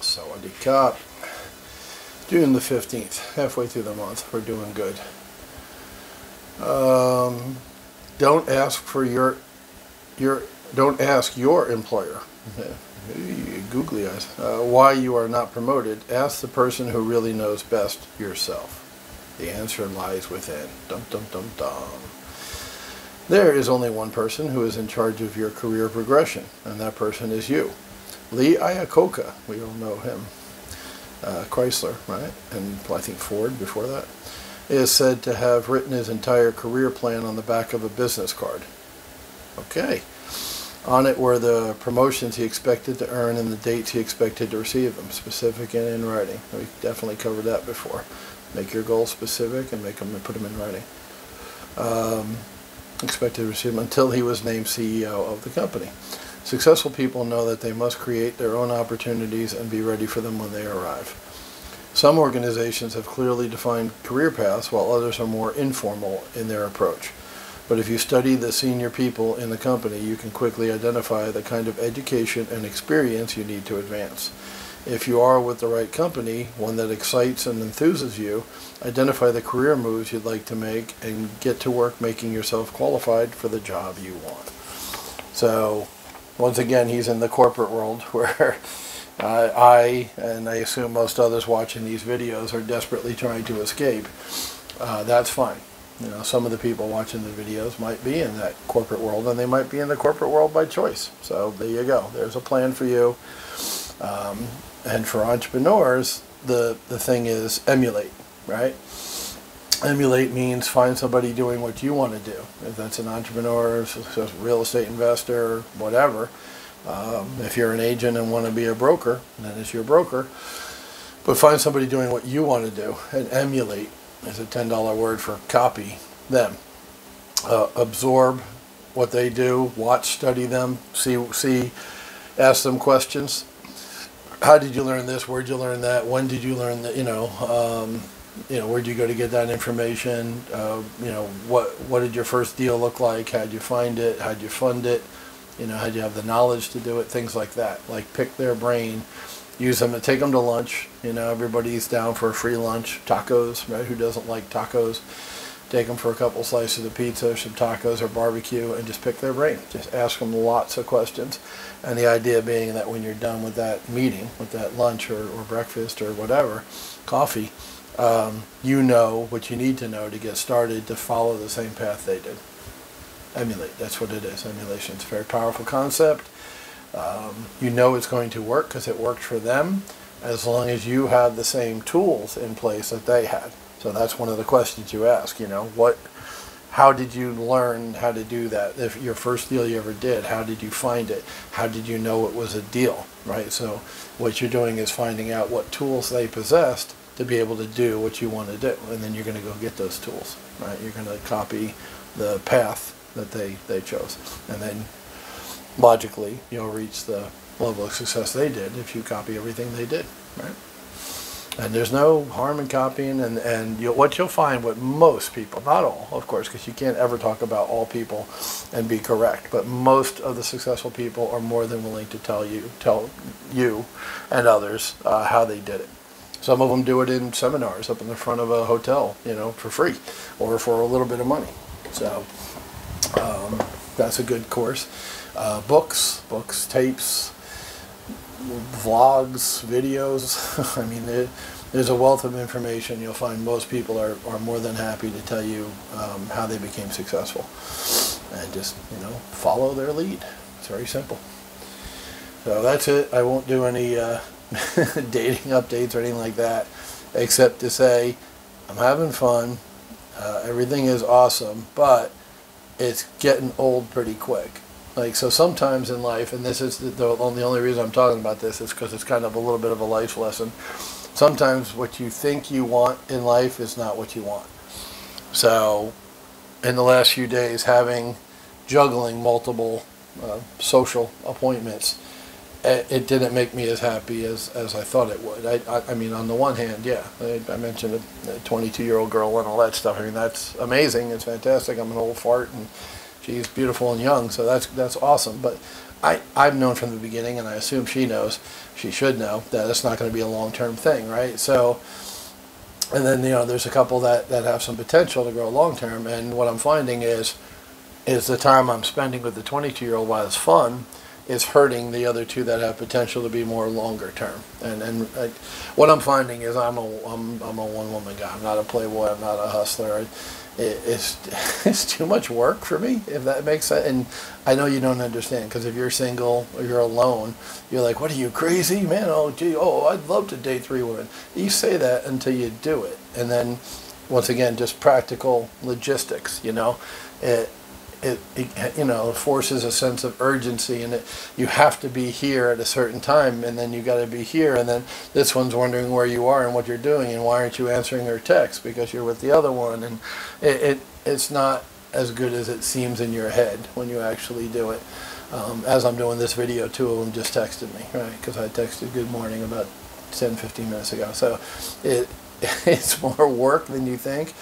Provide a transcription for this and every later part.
Sawadee Cup. June the 15th, halfway through the month. We're doing good. Um, don't ask for your, your, don't ask your employer, googly eyes, uh, why you are not promoted. Ask the person who really knows best yourself. The answer lies within. Dum dum dum dum. There is only one person who is in charge of your career progression, and that person is you. Lee Iacocca, we all know him. Uh, Chrysler, right? And I think Ford before that, is said to have written his entire career plan on the back of a business card. Okay. On it were the promotions he expected to earn and the dates he expected to receive them, specific and in writing. We definitely covered that before. Make your goals specific and make them and put them in writing. Um, expected to receive them until he was named CEO of the company. Successful people know that they must create their own opportunities and be ready for them when they arrive. Some organizations have clearly defined career paths while others are more informal in their approach. But if you study the senior people in the company, you can quickly identify the kind of education and experience you need to advance. If you are with the right company, one that excites and enthuses you, identify the career moves you'd like to make and get to work making yourself qualified for the job you want. So, once again, he's in the corporate world where uh, I, and I assume most others watching these videos, are desperately trying to escape. Uh, that's fine. You know, some of the people watching the videos might be in that corporate world, and they might be in the corporate world by choice. So there you go. There's a plan for you. Um, and for entrepreneurs, the, the thing is emulate, right? Emulate means find somebody doing what you want to do. If that's an entrepreneur, real estate investor, whatever. Um, if you're an agent and want to be a broker, then it's your broker. But find somebody doing what you want to do and emulate is a $10 word for copy them. Uh, absorb what they do, watch, study them, see, see, ask them questions how did you learn this? Where'd you learn that? When did you learn that? You know, um, you know, where'd you go to get that information? Uh, you know, what what did your first deal look like? How'd you find it? How'd you fund it? You know, how'd you have the knowledge to do it? Things like that. Like pick their brain, use them to take them to lunch. You know, everybody's down for a free lunch. Tacos, right? Who doesn't like tacos? Take them for a couple slices of pizza, some tacos or barbecue, and just pick their brain. Just ask them lots of questions. And the idea being that when you're done with that meeting, with that lunch or, or breakfast or whatever, coffee, um, you know what you need to know to get started to follow the same path they did. Emulate, that's what it is. Emulation is a very powerful concept. Um, you know it's going to work because it worked for them as long as you have the same tools in place that they had. So that's one of the questions you ask, you know, what, how did you learn how to do that? If your first deal you ever did, how did you find it? How did you know it was a deal, right? So what you're doing is finding out what tools they possessed to be able to do what you want to do. And then you're going to go get those tools, right? You're going to copy the path that they, they chose. And then logically, you'll reach the level of success they did if you copy everything they did, right? And there's no harm in copying, and, and you'll, what you'll find with most people, not all, of course, because you can't ever talk about all people and be correct, but most of the successful people are more than willing to tell you, tell you and others uh, how they did it. Some of them do it in seminars up in the front of a hotel, you know, for free or for a little bit of money. So um, that's a good course. Uh, books, books, tapes, vlogs, videos. I mean, there, there's a wealth of information. You'll find most people are, are more than happy to tell you um, how they became successful. And just, you know, follow their lead. It's very simple. So that's it. I won't do any uh, dating updates or anything like that, except to say I'm having fun. Uh, everything is awesome, but it's getting old pretty quick. Like, so sometimes in life, and this is the, the only reason I'm talking about this is because it's kind of a little bit of a life lesson. Sometimes what you think you want in life is not what you want. So, in the last few days, having juggling multiple uh, social appointments, it, it, didn't make me as happy as, as I thought it would. I, I, I mean, on the one hand, yeah, I, I mentioned a 22 year old girl and all that stuff. I mean, that's amazing. It's fantastic. I'm an old fart and she's beautiful and young, so that's that's awesome. But I, I've known from the beginning, and I assume she knows, she should know, that it's not going to be a long term thing, right? So, and then, you know, there's a couple that, that have some potential to grow long term, and what I'm finding is, is the time I'm spending with the 22 year old while it's fun is hurting the other two that have potential to be more longer term. And and I, what I'm finding is I'm a I'm, I'm a one woman guy. I'm not a playboy. I'm not a hustler. It, it's it's too much work for me if that makes sense. And I know you don't understand because if you're single or you're alone, you're like, what are you crazy, man? Oh gee, oh I'd love to date three women. You say that until you do it, and then once again just practical logistics. You know, it it, it, you know forces a sense of urgency and it. You have to be here at a certain time and then you got to be here and then this one's wondering where you are and what you're doing and why aren't you answering her text because you're with the other one? And it, it it's not as good as it seems in your head when you actually do it. Um, as I'm doing this video two of them just texted me right because I texted good morning about 10 15 minutes ago. So it it's more work than you think.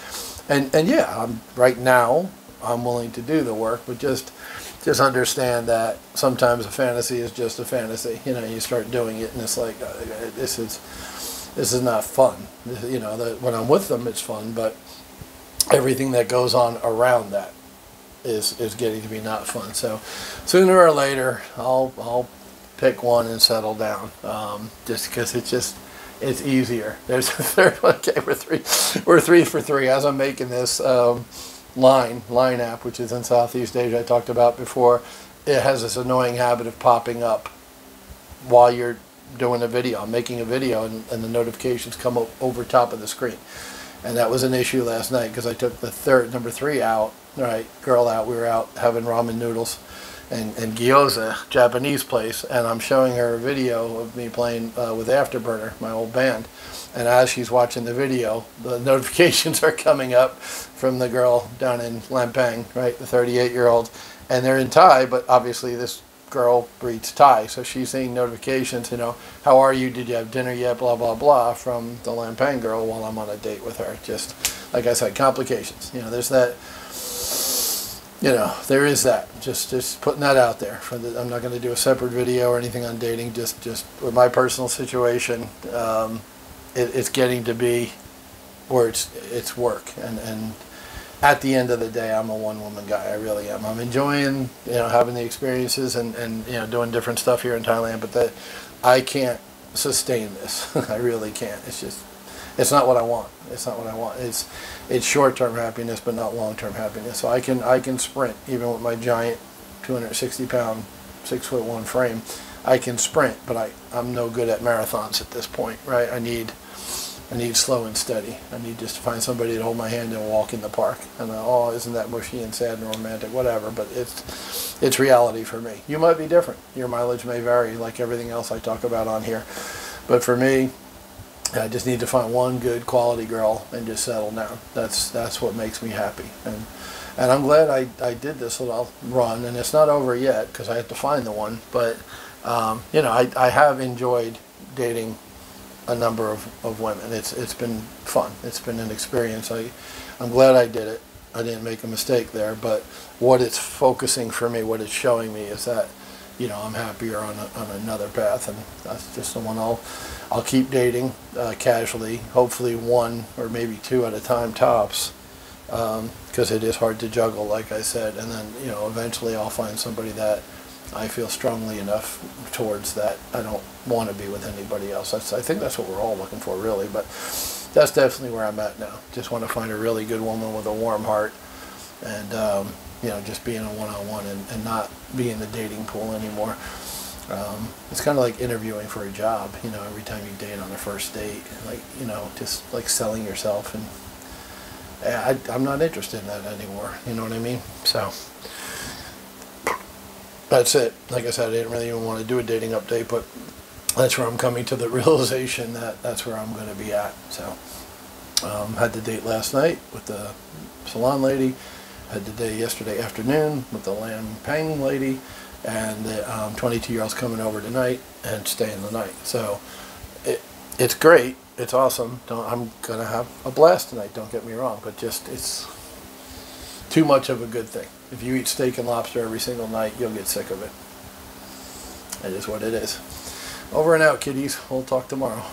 And and yeah I'm right now I'm willing to do the work, but just just understand that sometimes a fantasy is just a fantasy. You know, you start doing it, and it's like uh, this is this is not fun. You know, that when I'm with them, it's fun, but everything that goes on around that is is getting to be not fun. So sooner or later, I'll I'll pick one and settle down, um, just because it's just it's easier. There's a third. one. Okay, we're three we're three for three as I'm making this. Um, Line, Line app, which is in Southeast Asia I talked about before, it has this annoying habit of popping up while you're doing a video. Making a video and, and the notifications come up over top of the screen. And that was an issue last night because I took the third, number three out, right, girl out. We were out having ramen noodles and, and gyoza, Japanese place, and I'm showing her a video of me playing uh, with Afterburner, my old band. And as she's watching the video, the notifications are coming up from the girl down in Lampang, right, the 38 year old. And they're in Thai, but obviously this girl reads Thai. So she's seeing notifications, you know, how are you? Did you have dinner yet? Blah, blah, blah, from the Lampang girl while I'm on a date with her. Just, like I said, complications. You know, there's that you know, there is that. Just just putting that out there. For the, I'm not going to do a separate video or anything on dating. Just just with my personal situation, um, it, it's getting to be where it's it's work, and and at the end of the day, I'm a one woman guy. I really am. I'm enjoying you know having the experiences and and you know doing different stuff here in Thailand, but that I can't sustain this. I really can't. It's just it's not what I want. It's not what I want. It's it's short-term happiness, but not long-term happiness. So I can I can sprint even with my giant 260 pound, six foot one frame. I can sprint, but I I'm no good at marathons at this point, right? I need I need slow and steady. I need just to find somebody to hold my hand and walk in the park. And oh, isn't that mushy and sad and romantic? Whatever, but it's it's reality for me. You might be different. Your mileage may vary, like everything else I talk about on here. But for me, I just need to find one good quality girl and just settle down. That's that's what makes me happy. And and I'm glad I, I did this little run. And it's not over yet because I have to find the one. But um, you know, I, I have enjoyed dating a number of, of women. It's it's been fun. It's been an experience. I I'm glad I did it. I didn't make a mistake there. But what it's focusing for me, what it's showing me is that you know I'm happier on a, on another path, and that's just the one I'll I'll keep dating uh, casually, hopefully one or maybe two at a time tops, because um, it is hard to juggle, like I said. And then, you know, eventually I'll find somebody that I feel strongly enough towards that I don't want to be with anybody else. That's, I think that's what we're all looking for, really. But that's definitely where I'm at now. Just want to find a really good woman with a warm heart, and um, you know, just being a one-on-one and, and not be in the dating pool anymore. Um, it's kind of like interviewing for a job, you know, every time you date on a first date, like, you know, just like selling yourself. And I, I'm not interested in that anymore, you know what I mean? So that's it. Like I said, I didn't really even want to do a dating update, but that's where I'm coming to the realization that that's where I'm going to be at. So um, had the date last night with the salon lady, had the day yesterday afternoon with the Lampang lady, and the um, 22 year old's coming over tonight and staying the night. So it, it's great. It's awesome. Don't, I'm gonna have a blast tonight. Don't get me wrong, but just it's too much of a good thing. If you eat steak and lobster every single night, you'll get sick of it. It is what it is. Over and out, kiddies. We'll talk tomorrow.